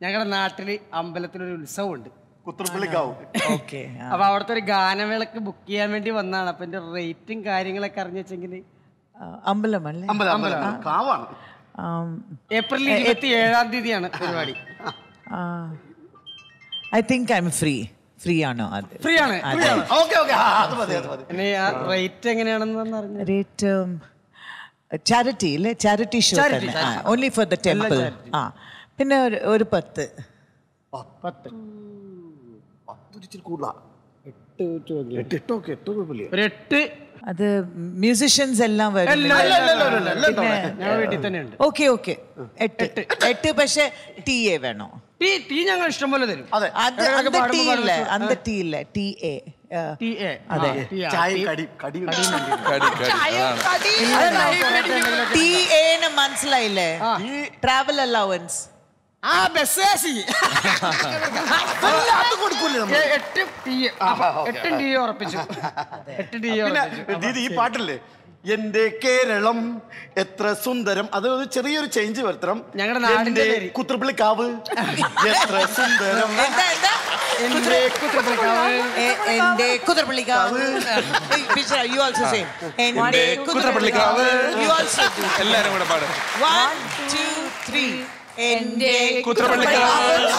ഞങ്ങളുടെ നാട്ടിൽ അമ്പലത്തിലൊരു ഉത്സവമുണ്ട്. കുത്തുറുപ്പള്ളിക്കാവും ഓക്കെ അപ്പൊ അവിടുത്തെ ഒരു ഗാനമേളക്ക് ബുക്ക് ചെയ്യാൻ വേണ്ടി വന്നാണ്. അപ്പൊ എന്റെ റേറ്റും കാര്യങ്ങളൊക്കെ അറിഞ്ഞു വെച്ചെങ്കിൽ അമ്പലമല്ലേ അമ്പലം അമ്പലം കാവാണ്. ഏപ്രിൽ ഇരുപത്തി ഏഴാം തീയതിയാണ് പരിപാടി. I think I am free free ആണോ അത്? ഫ്രീ ആണ് ഓക്കെ ഓക്കെ അത് മതി അത് മതി. പിന്നെ ആ റേറ്റ് എങ്ങനെയാണെന്ന് അറിഞ്ഞു റേറ്റ് ചാരിറ്റി അല്ലേ charity show Charity, only for the temple ആ. പിന്നെ ഒരു ഒരു പത്ത്. പത്ത്. പത്ത് ഇച്ചിരി കൂടുതലാ. എട്ട് ചോദ്യം എട്ട് എട്ടോ എട്ടോ കുഴപ്പമില്ല. ഒരു എട്ട്. അത് മ്യൂസിഷ്യൻസ് എല്ലാം വരും. ഞങ്ങൾ വീട്ടിൽ തന്നെ ഉണ്ട് ഓക്കെ ഓക്കെ എട്ട്. എട്ട്. പക്ഷെ ടി എ വേണോ? ടീ ടീ ഞങ്ങൾ ഇഷ്ടം പോലെ തരും. അതെ ടീ ഇല്ല അന്ത ടീ ഇല്ല ടി എ. Tea A. അതെ. ചായ കടി കടി കടി കടി അതാണ്. ടി എന് മനസ്സിലായില്ലേ? ട്രാവൽ അലവൻസ് ആ ബസ് കാശി അത് നമ്മൾ ഏ, എട്ട് ടീ എട്ടും ടീ ഉറപ്പിച്ചു. എട്ട് ടീ ദീദി ഈ പാട്ടില്ലേ? എന്റെ കേരളം എത്ര സുന്ദരം. അത് ഒരു ചെറിയൊരു ചേഞ്ച് വരുത്തണം. ഞങ്ങളുടെ നാടിന്റെ കാവ് എത്ര സുന്ദരം. എന്റെ കുതിരപ്പള്ളിക്കാവ് യു എന്റെ കുതിരപ്പള്ളിക്കാവ്. എല്ലാരും കൂടെ പാടും. വൺ ടു ത്രീ എന്റെ കുതിരപ്പള്ളിക്കാവ്